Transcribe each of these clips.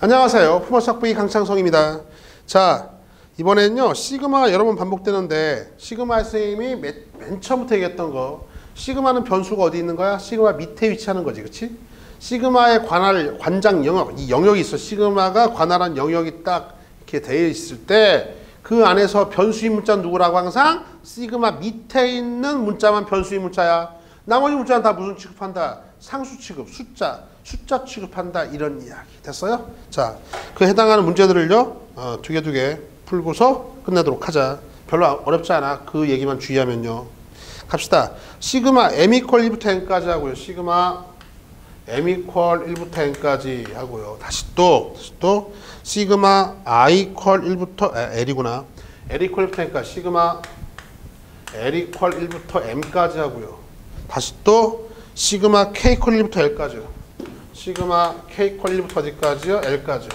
안녕하세요. 품어석부의 강창성입니다. 자, 이번에는요. 시그마가 여러 번 반복되는데 시그마 선생님이 맨, 맨 처음부터 얘기했던 거 시그마는 변수가 어디 있는 거야? 시그마 밑에 위치하는 거지. 그치? 시그마의 관할, 관장 영역, 이 영역이 있어. 시그마가 관할한 영역이 딱 이렇게 되어 있을 때 그 안에서 변수인 문자 누구라고 항상 시그마 밑에 있는 문자만 변수인 문자야. 나머지 문자는 다 무슨 취급한다? 상수 취급, 숫자, 숫자 취급한다 이런 이야기 됐어요? 자, 그 해당하는 문제들을요 어, 두개 두 개 풀고서 끝내도록 하자. 별로 어렵지 않아. 그 얘기만 주의하면요. 갑시다. 시그마 m 이퀄 1부터 n까지 하고요. 시그마 m 이퀄 1부터 n까지 하고요. 다시 또 다시 또 시그마 i 이퀄 1부터 아, l이구나. l 이퀄 1부터 n까지 시그마 l 이퀄 1부터 m까지 하고요. 다시 또 시그마 k 이퀄 1부터 l까지요. 시그마 k 이퀄 1부터 어디까지요? l까지요.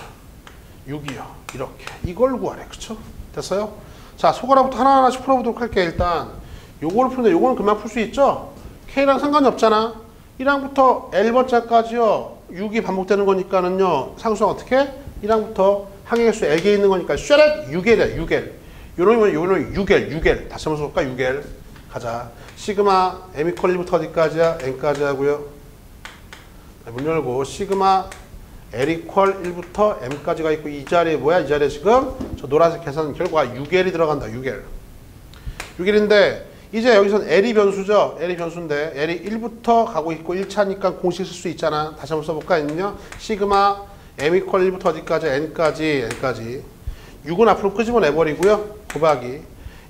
6이요. 이렇게. 이걸 구하래. 그쵸? 됐어요? 자, 소거라부터 하나하나씩 풀어보도록 할게요. 일단 요거를 푸는데 요거는 그만 풀수 있죠? k랑 상관이 없잖아. 1항부터 l번째까지요. 6이 반복되는 거니까는요. 상수가 어떻게? 1항부터 항의 수 l개 있는 거니까 쉐렛 6L이야. 6L. 요놈은 요놈은 6L. 6L. 다시 한번 써볼까? 6L. 가자. 시그마 m 이퀄 1부터 어디까지야? n까지 하고요. 문 열고 시그마 L 이퀄 1부터 M까지가 있고 이 자리에 뭐야? 이 자리에 지금 저 노란색 계산 결과가 6L이 들어간다. 6L. 6L인데 이제 여기서는 L이 변수죠. L이 변수인데 L이 1부터 가고 있고 1차니까 공식 쓸 수 있잖아. 다시 한번 써볼까? 있는요. 시그마 M 이퀄 1부터 어디까지? N까지 N까지 6은 앞으로 끄집어내버리고요. 곱하기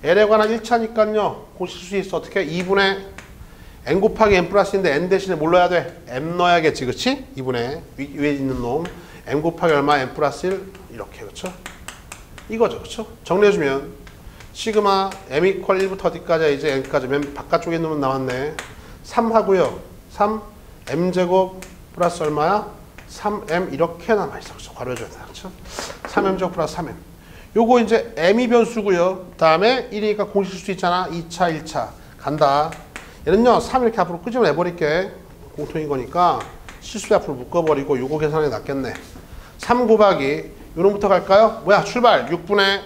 L에 관한 1차니까요. 공식 쓸 수 있어. 어떻게? 2분의 n 곱하기 n 플러스인데 n 대신에 뭘 넣어야 돼? m 넣어야겠지, 그치? 2분의 위, 위에 있는 놈 m 곱하기 얼마? n 플러스 1 이렇게, 그쵸? 이거죠, 그쵸? 정리해주면 시그마 m 이퀄 1부터 어디까지 이제 n까지 맨 바깥쪽에 있는 놈 나왔네 3 하고요 3 m제곱 플러스 얼마야? 3m 이렇게 남아있어, 그쵸? 괄호 해줘야 돼, 그쵸? 3m제곱 플러스 3m 요거 이제 m이 변수고요 다음에 1이니까 공식 쓸수 있잖아 2차, 1차 간다 얘는요 3 이렇게 앞으로 끄집어내 버릴게. 공통인 거니까 실수 앞으로 묶어버리고 요거 계산이 낫겠네. 3 곱하기 요놈부터 갈까요? 뭐야 출발. 6분의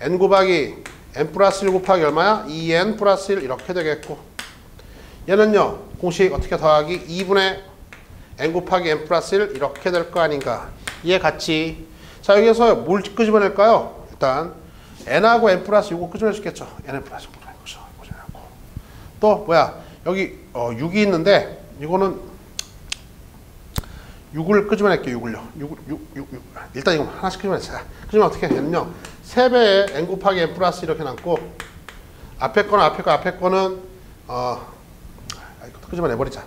n 곱하기 n 플러스 1 곱하기 얼마야? 2n 플러스 1 이렇게 되겠고. 얘는요 공식 어떻게 더하기? 2분의 n 곱하기 n 플러스 1 이렇게 될 거 아닌가. 이해 같이. 자 여기서 뭘 끄집어낼까요? 일단 n하고 n 플러스 요거 끄집어낼 수 있겠죠. n 플러스 또 뭐야? 여기 어, 6이 있는데 이거는 6을 끄집어낼게요 6을요. 6, 6, 6, 6. 일단 이거 하나씩 끄집어내자. 끄집어 어떻게 하냐면요 3배에 n 곱하기 n 플러스 이렇게 남고 앞에 거는 앞에 거 앞에 거는 어 이것도 끄집어내버리자.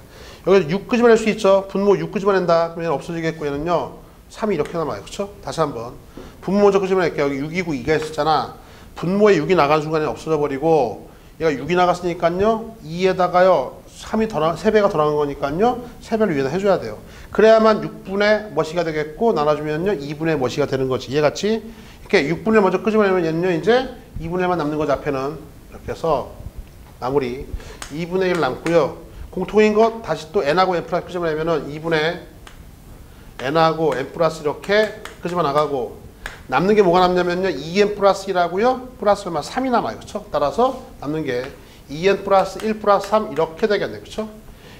여기 6 끄집어낼 수 있죠? 분모 6 끄집어낸다. 그러면 없어지겠고 얘는요. 3이 이렇게 남아요. 그렇죠 다시 한번. 분모 먼저 끄집어낼게요. 여기 6이고 2가 있었잖아. 분모에 6이 나간 순간에 없어져 버리고 얘가 6이 나갔으니까요. 2에다가요. 3이 더 나, 3배가 더 나간 거니까요. 3배를 위에다 해줘야 돼요. 그래야만 6분의 머시가 되겠고 나눠주면요. 2분의 머시가 되는 거지. 이해같이 이렇게 6분의 먼저 끄집어내면 얘는요. 이제 2분의 1만 남는 거죠. 앞에는. 이렇게 해서 마무리. 2분의 1 남고요. 공통인 것 다시 또 n하고 n 플러스 끄집어내면 은 2분의 n하고 n 플러스 이렇게 끄집어 나가고 남는 게 뭐가 남냐면요. 2n 플러스 1하고요. 플러스 얼마? 3이 남아요. 그렇죠? 따라서 남는 게 2n 플러스 1 플러스 3 이렇게 되겠네요. 그렇죠?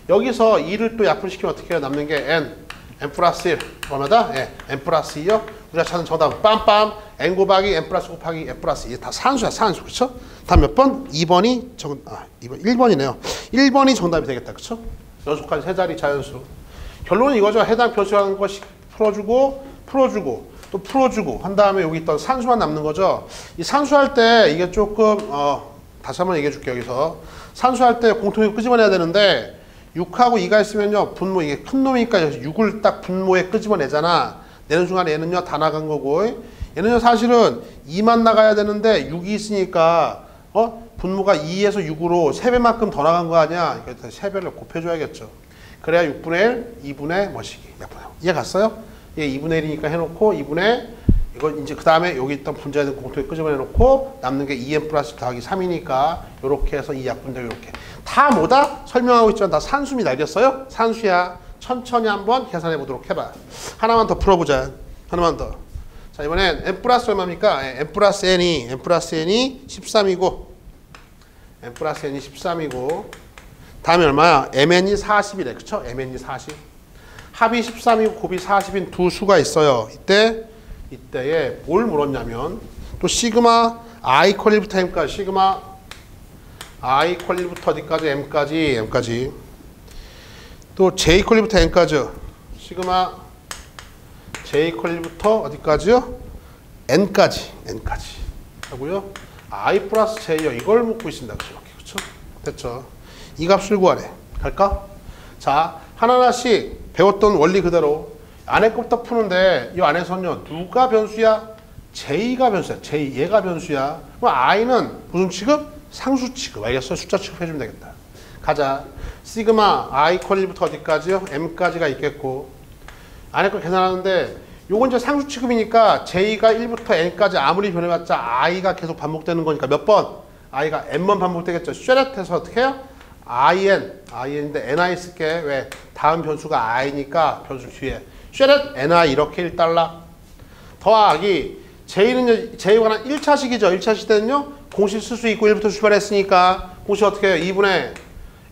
여기서 2를 또 약분시키면 어떻게 해요? 남는 게 n, n 플러스 1. 얼마다? 예, n 플러스 2요. 우리가 찾는 정답은 빰빰 n 곱하기 n 플러스 곱하기 n 플러스 2. 다 산수야, 산수. 그렇죠? 다음 몇 번? 2번이 정, 아, 2번, 1번이네요. 1번이 정답이 되겠다. 그렇죠? 연속한 세 자리 자연수. 결론은 이거죠. 해당 변수라는 것이 풀어주고 풀어주고 또 풀어주고 한 다음에 여기 있던 산수만 남는 거죠. 이 산수할 때 이게 조금 어, 다시 한번 얘기해 줄게요. 여기서 산수할 때 공통이 끄집어내야 되는데 6하고 2가 있으면요. 분모 이게 큰 놈이니까 6을 딱 분모에 끄집어내잖아. 내는 순간 얘는요. 다 나간 거고 얘는요. 사실은 2만 나가야 되는데 6이 있으니까 어? 분모가 2에서 6으로 3배만큼 더 나간 거 아니야. 그래서 3배를 곱해줘야겠죠. 그래야 6분의 1, 2분의 뭐시기. 이해 갔어요? 예, 2분의 1이니까 해놓고 2분의 이거 이제 그 다음에 여기 있던 분자들 공통에 끄집어내놓고 남는 게 2n 플러스 더하기 3이니까 이렇게 해서 이 약분자 이렇게 다 뭐다? 설명하고 있지만 다 산수입니다. 알겠어요? 산수야. 천천히 한번 계산해 보도록 해봐. 하나만 더 풀어보자. 하나만 더. 자, 이번엔 n 플러스 얼마입니까? 예, n 플러스 n이 n 플러스 n이 13이고 n 플러스 n이 13이고 다음에 얼마야? mn이 40이래. 그쵸? mn이 40. 합이 13이고 곱이 40인 두 수가 있어요. 이때 이때에 뭘 물었냐면 또 시그마 i 이퀄 1부터 m까지 시그마 i 이퀄 1부터 어디까지 m까지 m까지 또 j 이퀄 1부터 n까지 시그마 j 이퀄 1부터 어디까지요? n까지 n까지 하고요. i 플러스 j요 이걸 묻고 있습니다. 그렇죠? 됐죠? 이 값을 구하래. 갈까? 자 하나하나씩 배웠던 원리 그대로 안에 것부터 푸는데 이 안에서는요 누가 변수야? j가 변수야. j 얘가 변수야. 그럼 i는 무슨 취급? 상수 취급. 알겠어? 숫자 취급해주면 되겠다. 가자. 시그마 i 퀄 1부터 어디까지요? m까지가 있겠고 안에 거 계산하는데 요건 이제 상수 취급이니까 j가 1부터 n까지 아무리 변해봤자 i가 계속 반복되는 거니까 몇 번? i가 n번 반복되겠죠. 쉐렛해서 어떻게 해요? In, in인데 ni 쓸게. 왜? 다음 변수가 i니까 변수 뒤에 쉐렛 ni 이렇게 1달러 더하기 j는 j에 관한 1차식이죠. 1차식 때는요. 공식 쓸 수 있고 1부터 출발했으니까 공식 어떻게 해요? 2분의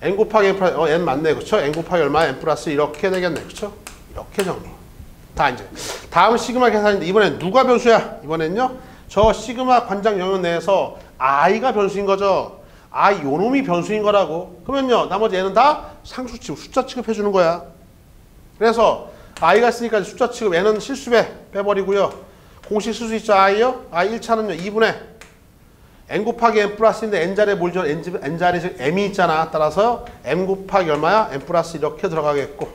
n 곱하기 n 플러스 어, n 맞네. 그쵸? n 곱하기 얼마? n 플러스 이렇게 되겠네. 그쵸? 이렇게 정리. 다 이제 다음 시그마 계산인데 이번엔 누가 변수야? 이번엔요. 저 시그마 관장 영역 내에서 i가 변수인 거죠. I 요놈이 변수인 거라고. 그러면요. 나머지 얘는 다 상수 취급, 숫자 취급해 주는 거야. 그래서 i가 있으니까 숫자 취급 n은 실수배 빼버리고요. 공식 쓸 수 있죠. i요. i 1차는요. 2분의 n 곱하기 n 플러스인데 n자리에 뭘 줘? n, n자리에 지금 m이 있잖아. 따라서 m 곱하기 얼마야? n 플러스 이렇게 들어가겠고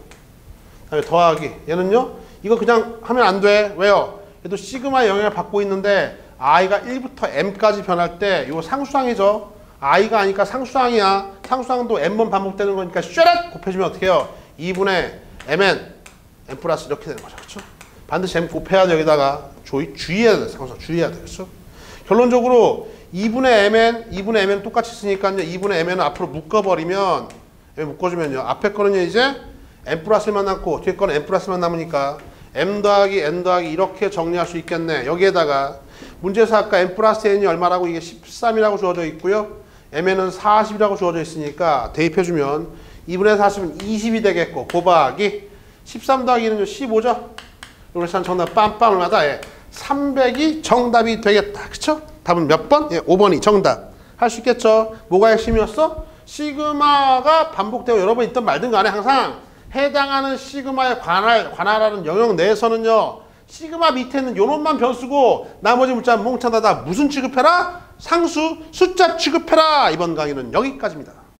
그다음에 더하기 얘는요. 이거 그냥 하면 안 돼. 왜요? 얘도 시그마 영향을 받고 있는데 i가 1부터 m까지 변할 때 이거 상수항이죠. I가 아니까 상수항이야. 상수항도 n번 반복되는 거니까 쉐렛 곱해주면 어떻게 해요? 2분의 mn n 플러스 이렇게 되는 거죠. 그렇죠? 반드시 m 곱해야 돼 여기다가 주의, 주의해야 돼. 상수항 주의해야 돼. 그렇죠? 결론적으로 2분의 mn, 2분의 mn 똑같이 쓰니까요. 2분의 mn은 앞으로 묶어버리면 m 묶어주면요. 앞에 거는요 이제 n 플러스만 남고 뒤에 거는 n 플러스만 남으니까 m 더하기 n 더하기 이렇게 정리할 수 있겠네. 여기에다가 문제에서 아까 n 플러스 n이 얼마라고 이게 13이라고 주어져 있고요. Mn은 40이라고 주어져 있으니까 대입해주면 2분의 40은 20이 되겠고 곱하기 13 더하기는 15죠. 그래서 정답 빰빰 얼마다? 예. 300이 정답이 되겠다. 그쵸? 답은 몇 번? 예, 5번이 정답. 할 수 있겠죠? 뭐가 핵심이었어? 시그마가 반복되고 여러 번 있던 말든 간에 항상 해당하는 시그마에 관할, 관할하는 영역 내에서는요. 시그마 밑에는 요놈만 변수고 나머지 문자는 몽창 닫아 무슨 취급해라? 상수, 숫자 취급해라. 이번 강의는 여기까지입니다.